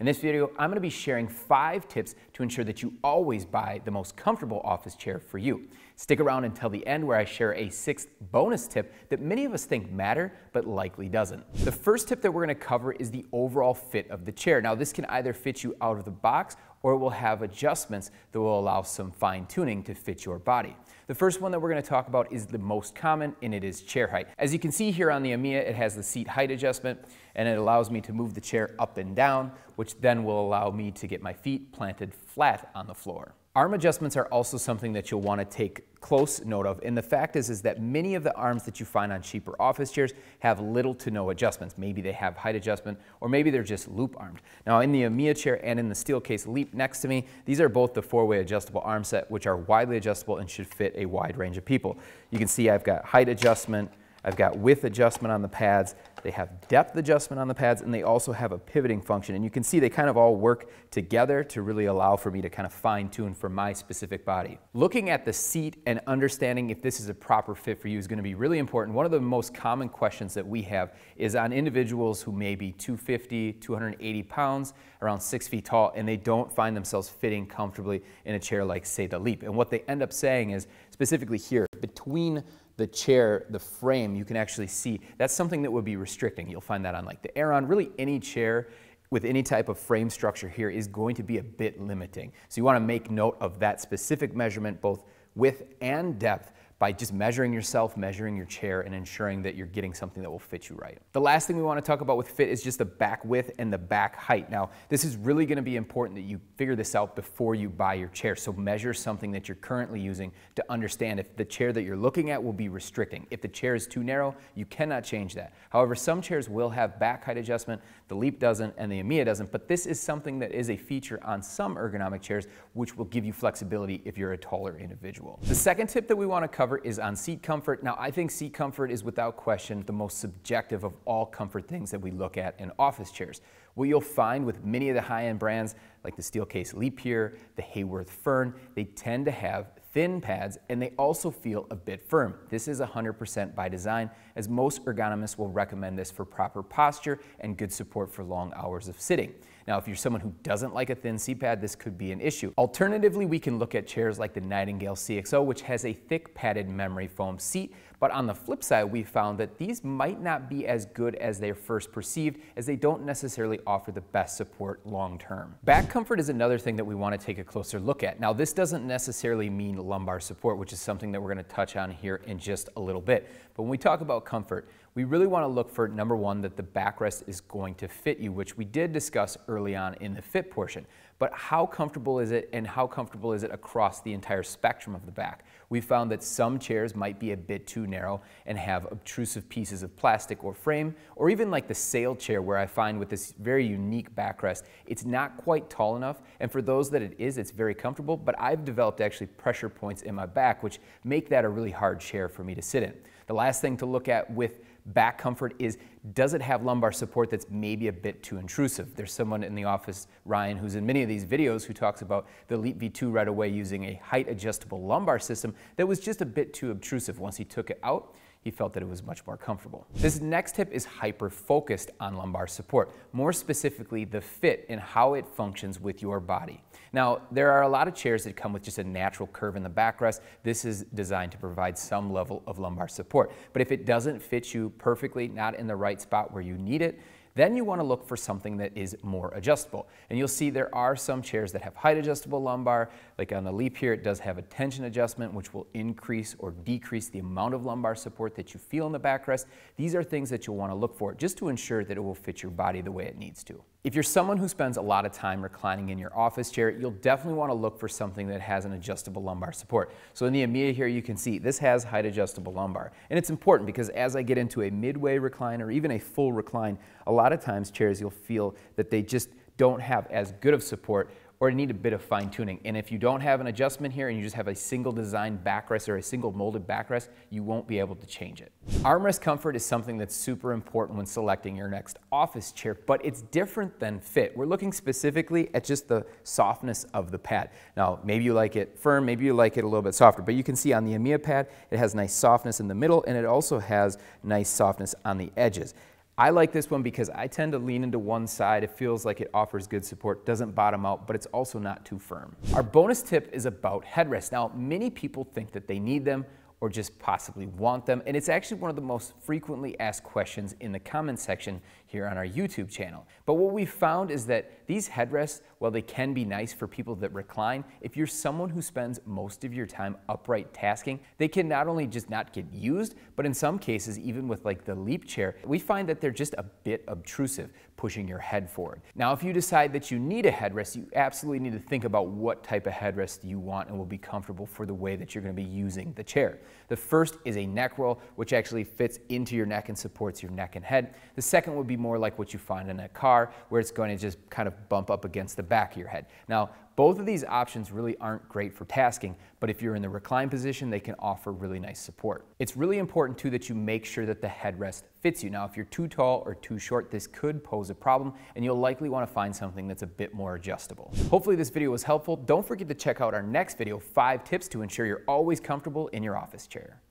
In this video, I'm gonna be sharing five tips to ensure that you always buy the most comfortable office chair for you. Stick around until the end where I share a sixth bonus tip that many of us think matter, but likely doesn't. The first tip that we're gonna cover is the overall fit of the chair. Now this can either fit you out of the box or it will have adjustments that will allow some fine tuning to fit your body. The first one that we're gonna talk about is the most common and it is chair height. As you can see here on the Amia, it has the seat height adjustment and it allows me to move the chair up and down, which then will allow me to get my feet planted flat on the floor. Arm adjustments are also something that you'll want to take close note of. And the fact is, is that many of the arms that you find on cheaper office chairs have little to no adjustments. Maybe they have height adjustment, or maybe they're just loop armed. Now in the Amia chair and in the Steelcase Leap next to me, these are both the four-way adjustable arm set, which are widely adjustable and should fit a wide range of people. You can see I've got height adjustment, I've got width adjustment on the pads, they have depth adjustment on the pads, and they also have a pivoting function. And you can see they kind of all work together to really allow for me to kind of fine tune for my specific body. Looking at the seat and understanding if this is a proper fit for you is gonna be really important. One of the most common questions that we have is on individuals who may be 250, 280 pounds, around six feet tall, and they don't find themselves fitting comfortably in a chair like, say, the Leap. And what they end up saying is, specifically here, between the chair, the frame, you can actually see that's something that would be restricting. You'll find that on like the Aeron, really any chair with any type of frame structure here is going to be a bit limiting. So you wanna make note of that specific measurement, both width and depth, by just measuring yourself, measuring your chair, and ensuring that you're getting something that will fit you right. The last thing we want to talk about with fit is just the back width and the back height. Now, this is really going to be important that you figure this out before you buy your chair. So measure something that you're currently using to understand if the chair that you're looking at will be restricting. If the chair is too narrow, you cannot change that. However, some chairs will have back height adjustment, the Leap doesn't, and the Amia doesn't, but this is something that is a feature on some ergonomic chairs, which will give you flexibility if you're a taller individual. The second tip that we want to cover cover is on seat comfort. Now, I think seat comfort is without question the most subjective of all comfort things that we look at in office chairs. What you'll find with many of the high-end brands, like the Steelcase Leap here, the Haworth Fern, they tend to have thin pads and they also feel a bit firm. This is 100% by design as most ergonomists will recommend this for proper posture and good support for long hours of sitting. Now, if you're someone who doesn't like a thin seat pad, this could be an issue. Alternatively, we can look at chairs like the Nightingale CXO, which has a thick padded memory foam seat. But on the flip side, we found that these might not be as good as they're first perceived, as they don't necessarily offer the best support long term. Back comfort is another thing that we want to take a closer look at. Now, this doesn't necessarily mean lumbar support, which is something that we're going to touch on here in just a little bit. But when we talk about comfort, we really want to look for number one, that the backrest is going to fit you, which we did discuss early on in the fit portion. But how comfortable is it and how comfortable is it across the entire spectrum of the back? We found that some chairs might be a bit too narrow and have obtrusive pieces of plastic or frame, or even like the Sayl chair where I find with this very unique backrest, it's not quite tall enough. And for those that it is, it's very comfortable, but I've developed actually pressure points in my back, which make that a really hard chair for me to sit in. The last thing to look at with back comfort is does it have lumbar support that's maybe a bit too intrusive? There's someone in the office, Ryan, who's in many of these videos who talks about the Leap V2 right away using a height adjustable lumbar system that was just a bit too obtrusive. Once he took it out, he felt that it was much more comfortable. This next tip is hyper-focused on lumbar support, more specifically the fit and how it functions with your body. Now, there are a lot of chairs that come with just a natural curve in the backrest. This is designed to provide some level of lumbar support. But if it doesn't fit you perfectly, not in the right spot where you need it, then you want to look for something that is more adjustable. And you'll see there are some chairs that have height adjustable lumbar. Like on the Leap here, it does have a tension adjustment, which will increase or decrease the amount of lumbar support that you feel in the backrest. These are things that you'll want to look for just to ensure that it will fit your body the way it needs to. If you're someone who spends a lot of time reclining in your office chair, you'll definitely want to look for something that has an adjustable lumbar support. So in the Amia here, you can see this has height adjustable lumbar. And it's important because as I get into a midway recline or even a full recline, a lot of times chairs you'll feel that they just don't have as good of support or need a bit of fine tuning. And if you don't have an adjustment here and you just have a single design backrest or a single molded backrest, you won't be able to change it. Armrest comfort is something that's super important when selecting your next office chair, but it's different than fit. We're looking specifically at just the softness of the pad. Now, maybe you like it firm, maybe you like it a little bit softer, but you can see on the Amia pad, it has nice softness in the middle and it also has nice softness on the edges. I like this one because I tend to lean into one side. It feels like it offers good support, doesn't bottom out, but it's also not too firm. Our bonus tip is about headrests. Now, many people think that they need them or just possibly want them. And it's actually one of the most frequently asked questions in the comment section here on our YouTube channel. But what we found is that these headrests, while they can be nice for people that recline, if you're someone who spends most of your time upright tasking, they can not only just not get used, but in some cases, even with like the leap chair, we find that they're just a bit obtrusive, pushing your head forward. Now, if you decide that you need a headrest, you absolutely need to think about what type of headrest you want and will be comfortable for the way that you're gonna be using the chair. The first is a neck roll, which actually fits into your neck and supports your neck and head. The second would be more like what you find in a car, where it's going to just kind of bump up against the back of your head. Now, both of these options really aren't great for tasking, but if you're in the recline position, they can offer really nice support. It's really important too that you make sure that the headrest fits you. Now, if you're too tall or too short, this could pose a problem, and you'll likely want to find something that's a bit more adjustable. Hopefully this video was helpful. Don't forget to check out our next video, five tips to ensure you're always comfortable in your office chair.